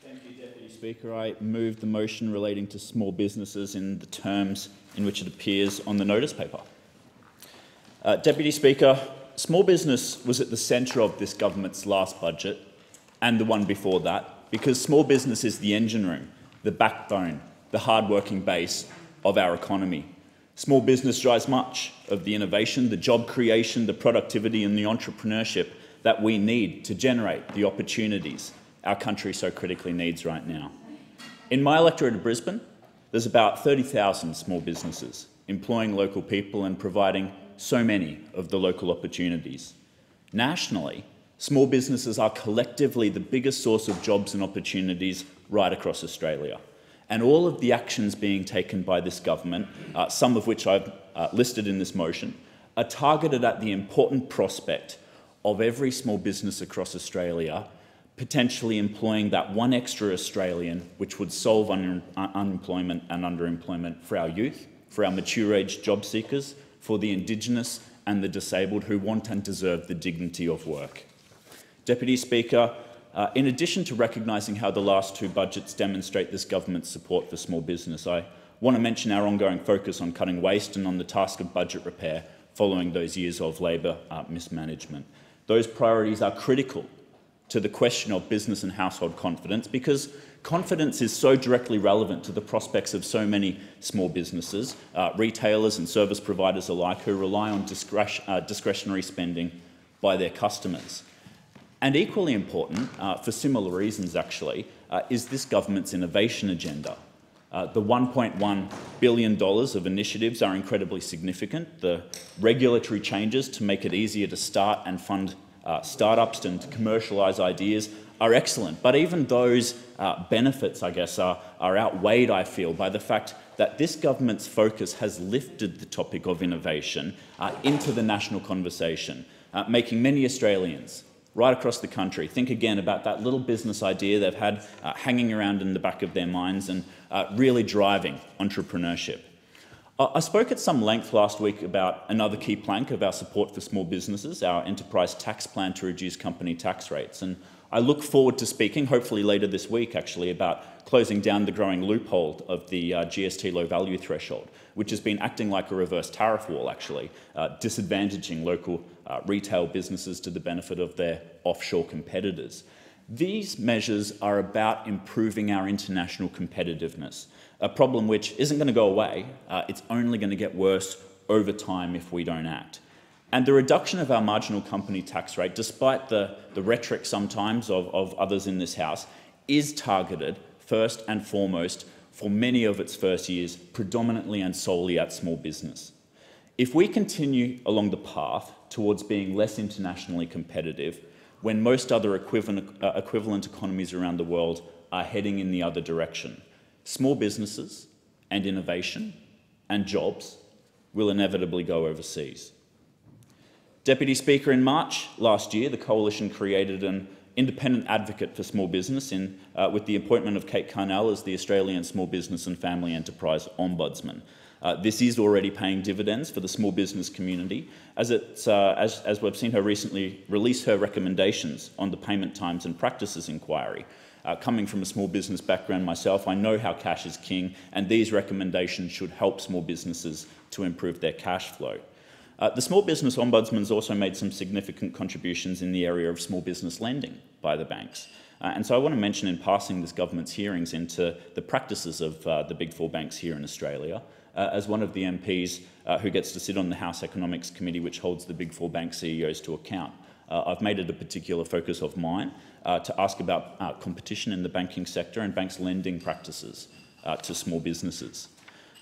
Thank you, Deputy Speaker. I move the motion relating to small businesses in the terms in which it appears on the notice paper. Uh, Deputy Speaker, small business was at the centre of this government's last budget and the one before that because small business is the engine room, the backbone, the hard-working base of our economy. Small business drives much of the innovation, the job creation, the productivity and the entrepreneurship that we need to generate the opportunities our country so critically needs right now. In my electorate of Brisbane, there's about 30,000 small businesses employing local people and providing so many of the local opportunities. Nationally, small businesses are collectively the biggest source of jobs and opportunities right across Australia. And all of the actions being taken by this government, uh, some of which I've uh, listed in this motion, are targeted at the important prospect of every small business across Australia potentially employing that one extra Australian, which would solve un unemployment and underemployment for our youth, for our mature age job seekers, for the Indigenous and the disabled who want and deserve the dignity of work. Deputy Speaker, uh, in addition to recognising how the last two budgets demonstrate this government's support for small business, I want to mention our ongoing focus on cutting waste and on the task of budget repair following those years of Labor uh, mismanagement. Those priorities are critical to the question of business and household confidence because confidence is so directly relevant to the prospects of so many small businesses, uh, retailers and service providers alike who rely on discretion, uh, discretionary spending by their customers. And equally important, uh, for similar reasons actually, uh, is this government's innovation agenda. Uh, the $1.1 billion of initiatives are incredibly significant. The regulatory changes to make it easier to start and fund uh, startups and to commercialise ideas are excellent. But even those uh, benefits, I guess, are, are outweighed, I feel, by the fact that this government's focus has lifted the topic of innovation uh, into the national conversation, uh, making many Australians right across the country think again about that little business idea they've had uh, hanging around in the back of their minds and uh, really driving entrepreneurship. I spoke at some length last week about another key plank of our support for small businesses, our enterprise tax plan to reduce company tax rates. And I look forward to speaking, hopefully later this week actually, about closing down the growing loophole of the uh, GST low value threshold, which has been acting like a reverse tariff wall actually, uh, disadvantaging local uh, retail businesses to the benefit of their offshore competitors. These measures are about improving our international competitiveness a problem which isn't going to go away. Uh, it's only going to get worse over time if we don't act. And the reduction of our marginal company tax rate, despite the, the rhetoric sometimes of, of others in this House, is targeted first and foremost for many of its first years, predominantly and solely at small business. If we continue along the path towards being less internationally competitive, when most other equivalent, uh, equivalent economies around the world are heading in the other direction, small businesses and innovation and jobs will inevitably go overseas. Deputy Speaker, in March last year, the Coalition created an independent advocate for small business in, uh, with the appointment of Kate Carnell as the Australian Small Business and Family Enterprise Ombudsman. Uh, this is already paying dividends for the small business community, as, uh, as, as we've seen her recently release her recommendations on the payment times and practices inquiry, uh, coming from a small business background myself, I know how cash is king, and these recommendations should help small businesses to improve their cash flow. Uh, the Small Business Ombudsman has also made some significant contributions in the area of small business lending by the banks. Uh, and so I want to mention in passing this government's hearings into the practices of uh, the big four banks here in Australia, uh, as one of the MPs uh, who gets to sit on the House Economics Committee, which holds the big four bank CEOs to account. Uh, I've made it a particular focus of mine to ask about competition in the banking sector and banks' lending practices to small businesses.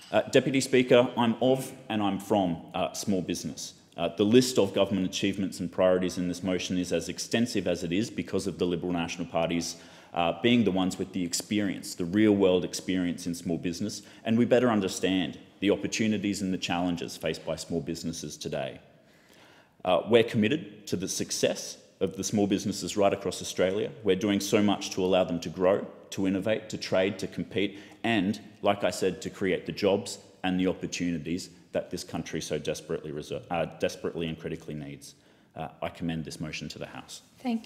Uh, Deputy Speaker, I'm of and I'm from uh, small business. the list of government achievements and priorities in this motion is as extensive as it is because of the Liberal National Party's uh, being the ones with the experience, the real world experience in small business, and we better understand the opportunities and the challenges faced by small businesses today. Uh, we're committed to the success of the small businesses right across Australia. We're doing so much to allow them to grow, to innovate, to trade, to compete, and, like I said, to create the jobs and the opportunities that this country so desperately, uh, desperately and critically needs. Uh, I commend this motion to the House. Thank you.